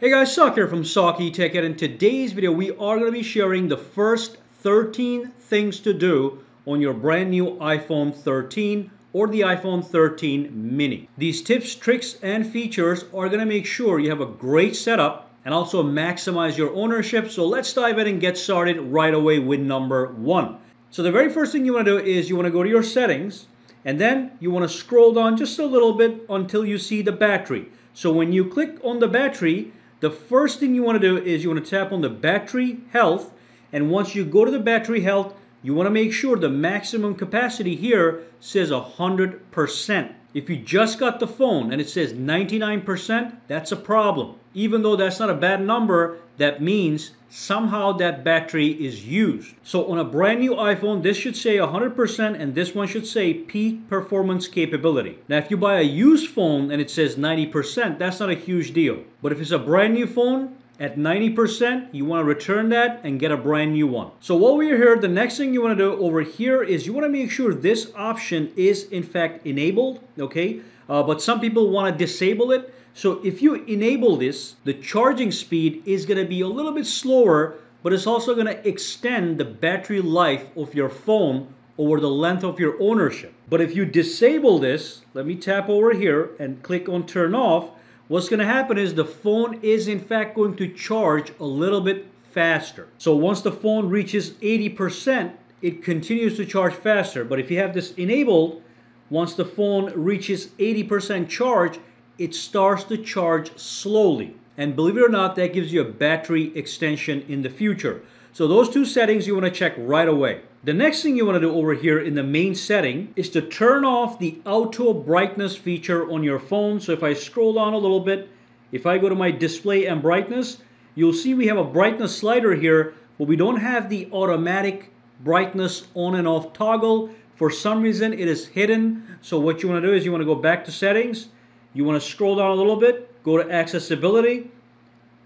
Hey guys, Saki here from Sakitech and in today's video we are going to be sharing the first 13 things to do on your brand new iPhone 13 or the iPhone 13 mini. These tips, tricks, and features are going to make sure you have a great setup and also maximize your ownership. So let's dive in and get started right away with number one. So the very first thing you want to do is you want to go to your settings and then you want to scroll down just a little bit until you see the battery. So when you click on the battery, the first thing you want to do is you want to tap on the battery health and once you go to the battery health, you want to make sure the maximum capacity here says 100%. If you just got the phone and it says 99%, that's a problem. Even though that's not a bad number, that means somehow that battery is used. So on a brand new iPhone, this should say 100% and this one should say peak performance capability. Now, if you buy a used phone and it says 90%, that's not a huge deal. But if it's a brand new phone, at 90%, you want to return that and get a brand new one. So while we're here, the next thing you want to do over here is you want to make sure this option is in fact enabled, okay? Uh, but some people want to disable it. So if you enable this, the charging speed is going to be a little bit slower, but it's also going to extend the battery life of your phone over the length of your ownership. But if you disable this, let me tap over here and click on turn off, what's going to happen is the phone is in fact going to charge a little bit faster. So once the phone reaches 80%, it continues to charge faster. But if you have this enabled, once the phone reaches 80% charge, it starts to charge slowly. And believe it or not, that gives you a battery extension in the future. So those two settings you want to check right away. The next thing you want to do over here in the main setting is to turn off the auto brightness feature on your phone. So if I scroll down a little bit, if I go to my display and brightness, you'll see we have a brightness slider here, but we don't have the automatic brightness on and off toggle. For some reason, it is hidden. So what you want to do is you want to go back to settings. You want to scroll down a little bit, go to accessibility,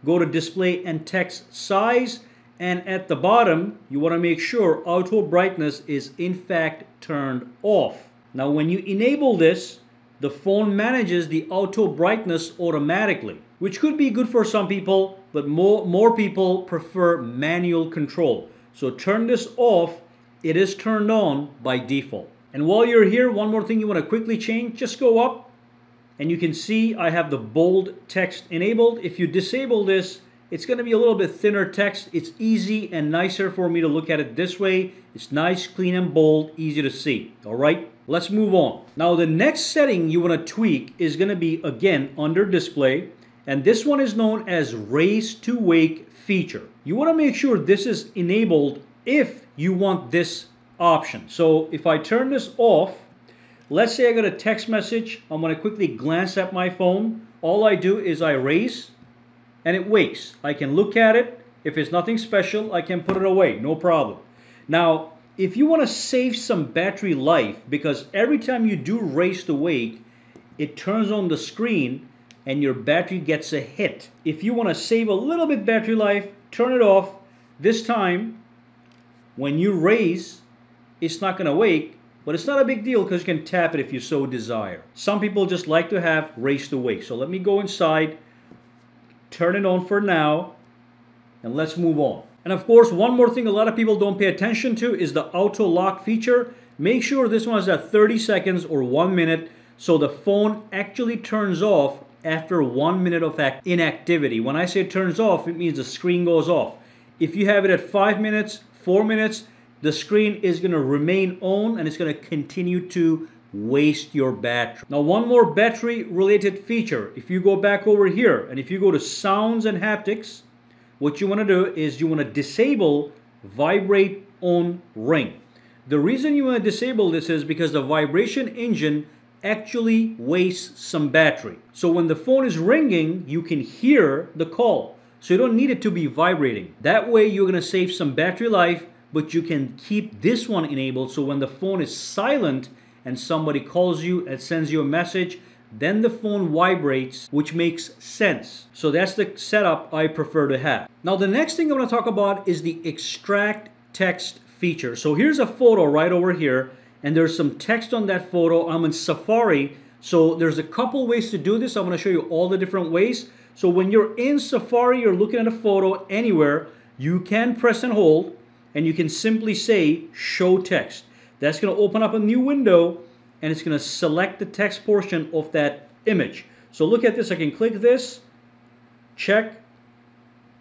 go to display and text size, and at the bottom, you want to make sure auto brightness is in fact turned off. Now when you enable this, the phone manages the auto brightness automatically, which could be good for some people, but more, more people prefer manual control. So turn this off, it is turned on by default. And while you're here, one more thing you want to quickly change, just go up and you can see I have the bold text enabled. If you disable this, it's going to be a little bit thinner text. It's easy and nicer for me to look at it this way. It's nice, clean, and bold, easy to see. All right, let's move on. Now, the next setting you want to tweak is going to be, again, under display. And this one is known as Raise to Wake feature. You want to make sure this is enabled if you want this option. So if I turn this off, let's say I got a text message. I'm going to quickly glance at my phone. All I do is I raise and it wakes. I can look at it. If it's nothing special, I can put it away, no problem. Now, if you want to save some battery life, because every time you do raise to wake, it turns on the screen and your battery gets a hit. If you want to save a little bit battery life, turn it off. This time, when you raise, it's not going to wake, but it's not a big deal because you can tap it if you so desire. Some people just like to have raise to wake. So let me go inside turn it on for now, and let's move on. And of course, one more thing a lot of people don't pay attention to is the auto lock feature. Make sure this one is at 30 seconds or one minute so the phone actually turns off after one minute of inactivity. When I say turns off, it means the screen goes off. If you have it at five minutes, four minutes, the screen is going to remain on and it's going to continue to waste your battery. Now one more battery related feature. If you go back over here and if you go to sounds and haptics, what you want to do is you want to disable vibrate on ring. The reason you want to disable this is because the vibration engine actually wastes some battery. So when the phone is ringing, you can hear the call. So you don't need it to be vibrating. That way you're going to save some battery life, but you can keep this one enabled so when the phone is silent, and somebody calls you and sends you a message, then the phone vibrates, which makes sense. So that's the setup I prefer to have. Now the next thing I'm gonna talk about is the extract text feature. So here's a photo right over here, and there's some text on that photo. I'm in Safari, so there's a couple ways to do this. I'm gonna show you all the different ways. So when you're in Safari, you're looking at a photo anywhere, you can press and hold and you can simply say show text. That's going to open up a new window and it's going to select the text portion of that image. So look at this, I can click this, check,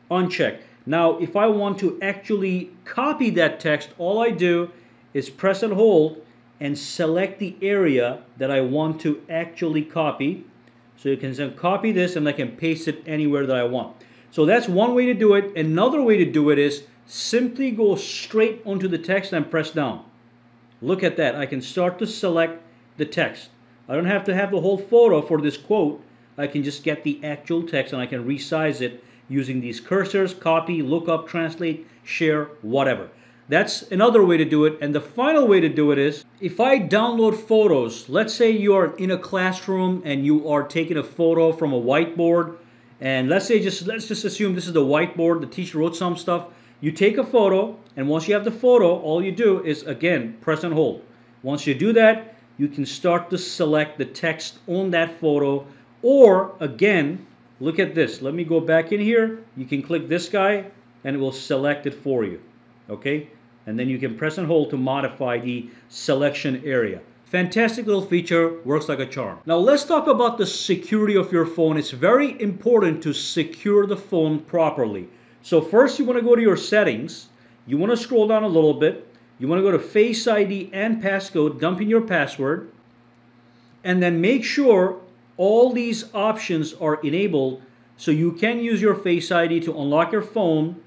uncheck. Now if I want to actually copy that text, all I do is press and hold and select the area that I want to actually copy. So you can copy this and I can paste it anywhere that I want. So that's one way to do it. Another way to do it is simply go straight onto the text and press down. Look at that. I can start to select the text. I don't have to have the whole photo for this quote. I can just get the actual text and I can resize it using these cursors, copy, lookup, translate, share, whatever. That's another way to do it. And the final way to do it is if I download photos, let's say you are in a classroom and you are taking a photo from a whiteboard. And let's say just let's just assume this is the whiteboard, the teacher wrote some stuff. You take a photo, and once you have the photo, all you do is again press and hold. Once you do that, you can start to select the text on that photo. Or again, look at this. Let me go back in here. You can click this guy and it will select it for you. Okay? and then you can press and hold to modify the selection area. Fantastic little feature, works like a charm. Now let's talk about the security of your phone. It's very important to secure the phone properly. So first you want to go to your settings. You want to scroll down a little bit. You want to go to Face ID and passcode, dump in your password, and then make sure all these options are enabled so you can use your Face ID to unlock your phone,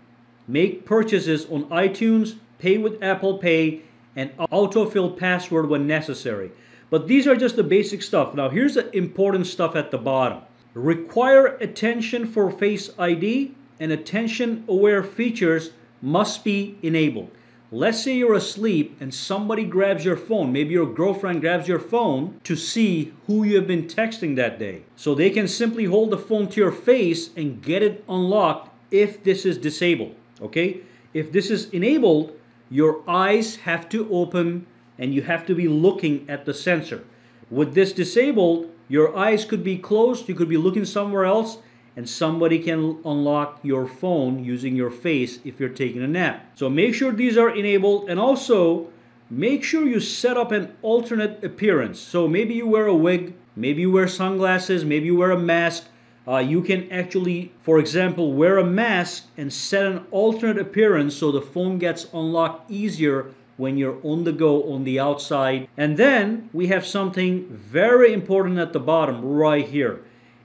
make purchases on iTunes, pay with Apple Pay, and autofill password when necessary. But these are just the basic stuff. Now here's the important stuff at the bottom. Require attention for Face ID and attention aware features must be enabled. Let's say you're asleep and somebody grabs your phone. Maybe your girlfriend grabs your phone to see who you have been texting that day. So they can simply hold the phone to your face and get it unlocked if this is disabled. Okay? If this is enabled, your eyes have to open and you have to be looking at the sensor. With this disabled, your eyes could be closed, you could be looking somewhere else, and somebody can unlock your phone using your face if you're taking a nap. So make sure these are enabled and also make sure you set up an alternate appearance. So maybe you wear a wig, maybe you wear sunglasses, maybe you wear a mask, uh, you can actually, for example, wear a mask and set an alternate appearance so the phone gets unlocked easier when you're on the go on the outside. And then we have something very important at the bottom right here.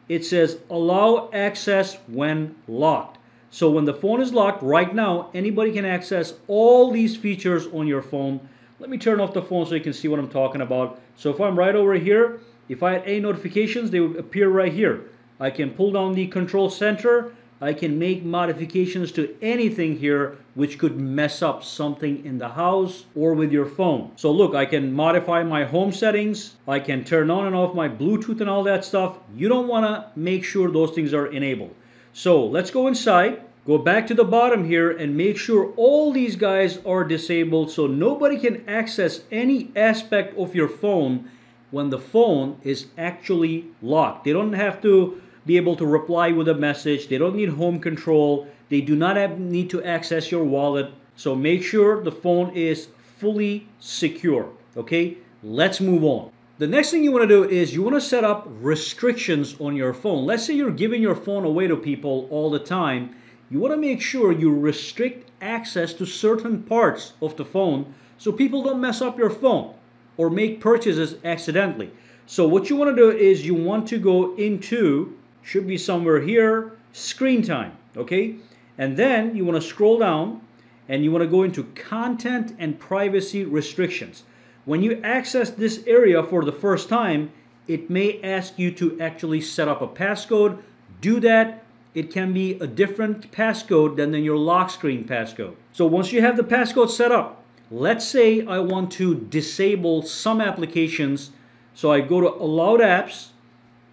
It says allow access when locked. So when the phone is locked right now, anybody can access all these features on your phone. Let me turn off the phone so you can see what I'm talking about. So if I'm right over here, if I had any notifications, they would appear right here. I can pull down the control center. I can make modifications to anything here which could mess up something in the house or with your phone. So look, I can modify my home settings. I can turn on and off my Bluetooth and all that stuff. You don't want to make sure those things are enabled. So let's go inside. Go back to the bottom here and make sure all these guys are disabled so nobody can access any aspect of your phone when the phone is actually locked. They don't have to be able to reply with a message. They don't need home control. They do not have, need to access your wallet. So make sure the phone is fully secure. Okay, let's move on. The next thing you want to do is you want to set up restrictions on your phone. Let's say you're giving your phone away to people all the time. You want to make sure you restrict access to certain parts of the phone so people don't mess up your phone or make purchases accidentally. So what you want to do is you want to go into should be somewhere here, screen time, okay? And then you want to scroll down and you want to go into content and privacy restrictions. When you access this area for the first time, it may ask you to actually set up a passcode. Do that. It can be a different passcode than your lock screen passcode. So once you have the passcode set up, let's say I want to disable some applications. So I go to allowed apps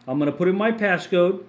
I'm going to put in my passcode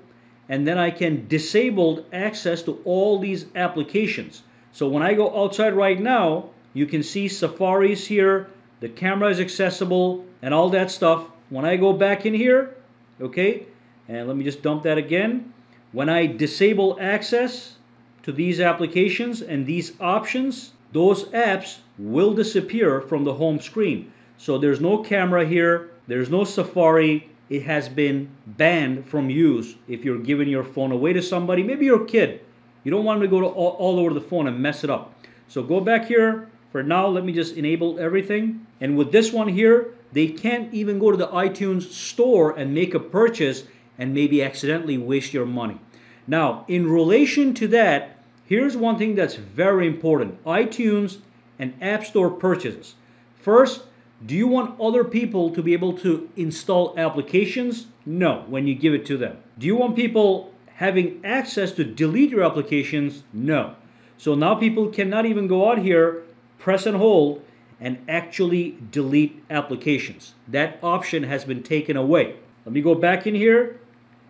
and then I can disable access to all these applications. So when I go outside right now, you can see Safari's here, the camera is accessible and all that stuff. When I go back in here, okay, and let me just dump that again. When I disable access to these applications and these options, those apps will disappear from the home screen. So there's no camera here, there's no Safari, it has been banned from use if you're giving your phone away to somebody, maybe your kid. You don't want them to go to all, all over the phone and mess it up. So go back here. For now, let me just enable everything. And with this one here, they can't even go to the iTunes store and make a purchase and maybe accidentally waste your money. Now, in relation to that, here's one thing that's very important. iTunes and App Store purchases. First, do you want other people to be able to install applications? No, when you give it to them. Do you want people having access to delete your applications? No. So now people cannot even go out here, press and hold, and actually delete applications. That option has been taken away. Let me go back in here.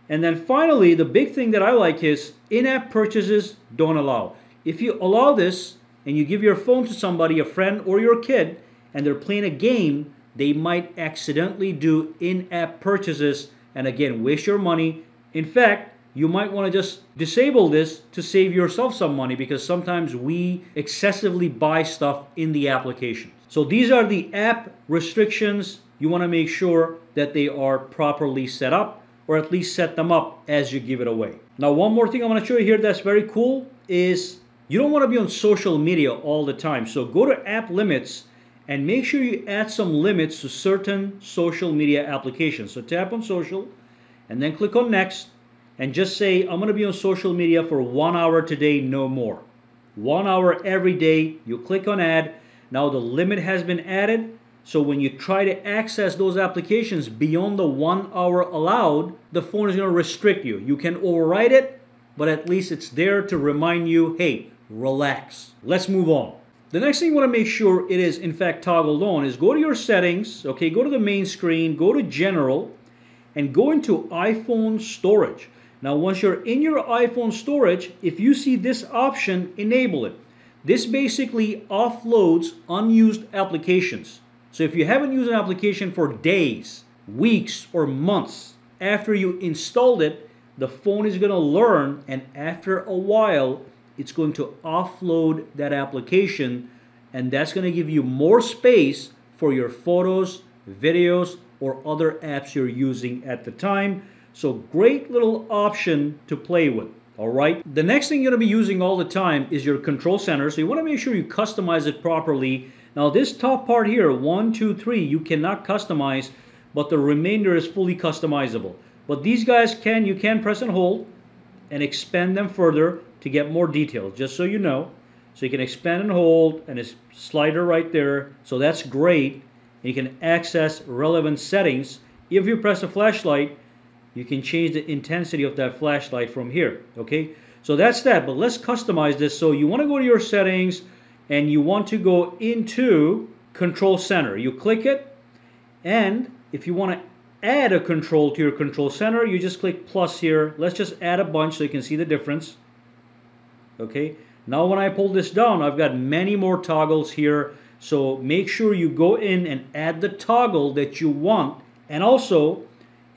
And then finally, the big thing that I like is in-app purchases don't allow. If you allow this and you give your phone to somebody, a friend or your kid, and they're playing a game, they might accidentally do in-app purchases and again waste your money. In fact, you might want to just disable this to save yourself some money because sometimes we excessively buy stuff in the application. So these are the app restrictions. You want to make sure that they are properly set up or at least set them up as you give it away. Now one more thing I want to show you here that's very cool is you don't want to be on social media all the time. So go to app limits and make sure you add some limits to certain social media applications. So tap on social and then click on next and just say, I'm going to be on social media for one hour today, no more. One hour every day. You click on add. Now the limit has been added. So when you try to access those applications beyond the one hour allowed, the phone is going to restrict you. You can override it, but at least it's there to remind you, hey, relax. Let's move on. The next thing you want to make sure it is in fact toggled on is go to your settings, okay, go to the main screen, go to general, and go into iPhone storage. Now once you're in your iPhone storage, if you see this option, enable it. This basically offloads unused applications. So if you haven't used an application for days, weeks, or months, after you installed it, the phone is going to learn and after a while, it's going to offload that application and that's going to give you more space for your photos, videos, or other apps you're using at the time. So great little option to play with. All right. The next thing you're going to be using all the time is your control center. So you want to make sure you customize it properly. Now this top part here, one, two, three, you cannot customize, but the remainder is fully customizable. But these guys can, you can press and hold and expand them further to get more details, just so you know. So you can expand and hold and a slider right there. So that's great. You can access relevant settings. If you press a flashlight, you can change the intensity of that flashlight from here okay so that's that but let's customize this so you want to go to your settings and you want to go into control center you click it and if you want to add a control to your control center you just click plus here let's just add a bunch so you can see the difference okay now when I pull this down I've got many more toggles here so make sure you go in and add the toggle that you want and also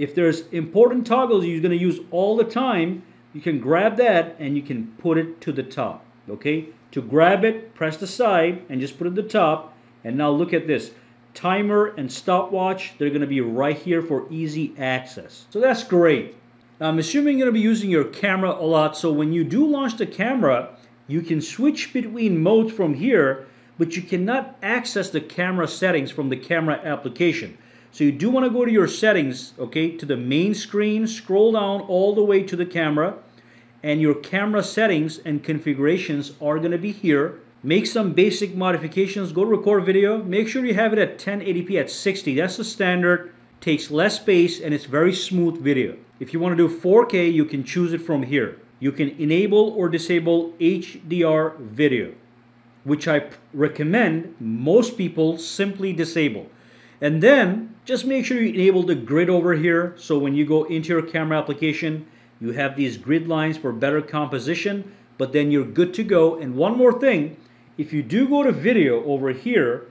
if there's important toggles you're going to use all the time, you can grab that and you can put it to the top. Okay? To grab it, press the side and just put it at the top. And now look at this. Timer and stopwatch, they're going to be right here for easy access. So that's great. Now I'm assuming you're going to be using your camera a lot. So when you do launch the camera, you can switch between modes from here, but you cannot access the camera settings from the camera application. So you do want to go to your settings, okay, to the main screen, scroll down all the way to the camera, and your camera settings and configurations are going to be here. Make some basic modifications, go to record video, make sure you have it at 1080p at 60, that's the standard, takes less space and it's very smooth video. If you want to do 4K, you can choose it from here. You can enable or disable HDR video, which I recommend most people simply disable. And then just make sure you enable the grid over here. So when you go into your camera application, you have these grid lines for better composition, but then you're good to go. And one more thing, if you do go to video over here,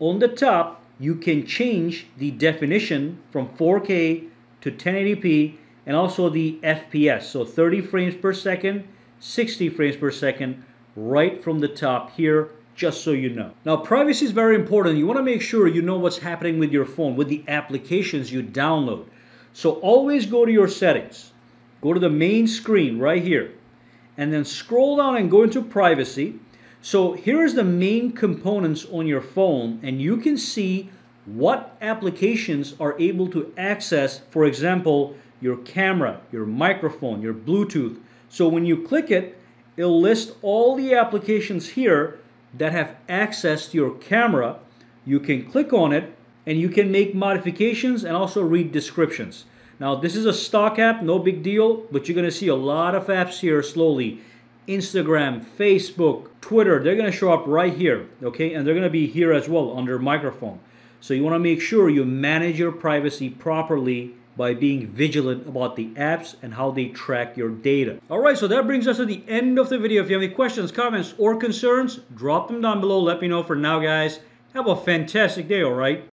on the top, you can change the definition from 4K to 1080p and also the FPS. So 30 frames per second, 60 frames per second, right from the top here, just so you know. Now, privacy is very important. You want to make sure you know what's happening with your phone, with the applications you download. So always go to your settings. Go to the main screen right here. And then scroll down and go into privacy. So here's the main components on your phone and you can see what applications are able to access, for example, your camera, your microphone, your Bluetooth. So when you click it, it'll list all the applications here that have access to your camera. You can click on it and you can make modifications and also read descriptions. Now this is a stock app, no big deal, but you're gonna see a lot of apps here slowly. Instagram, Facebook, Twitter, they're gonna show up right here, okay? And they're gonna be here as well under microphone. So you wanna make sure you manage your privacy properly by being vigilant about the apps and how they track your data. All right, so that brings us to the end of the video. If you have any questions, comments, or concerns, drop them down below. Let me know for now, guys. Have a fantastic day, all right?